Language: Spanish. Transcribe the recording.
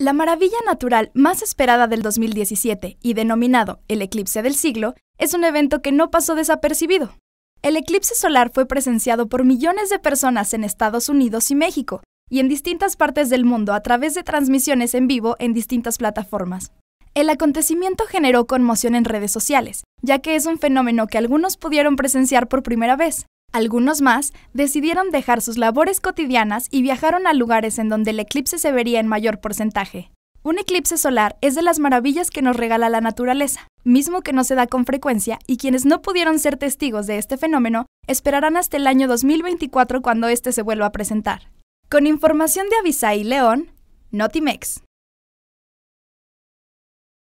La maravilla natural más esperada del 2017 y denominado el eclipse del siglo es un evento que no pasó desapercibido. El eclipse solar fue presenciado por millones de personas en Estados Unidos y México y en distintas partes del mundo a través de transmisiones en vivo en distintas plataformas. El acontecimiento generó conmoción en redes sociales, ya que es un fenómeno que algunos pudieron presenciar por primera vez. Algunos más decidieron dejar sus labores cotidianas y viajaron a lugares en donde el eclipse se vería en mayor porcentaje. Un eclipse solar es de las maravillas que nos regala la naturaleza, mismo que no se da con frecuencia y quienes no pudieron ser testigos de este fenómeno esperarán hasta el año 2024 cuando este se vuelva a presentar. Con información de Avisai León, Notimex.